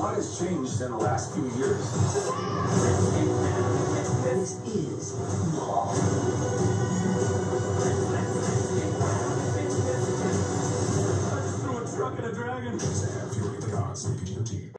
lot has changed in the last few years. This is law. I just threw a truck at a dragon. Shazam Fury the God Sleeping the Deep.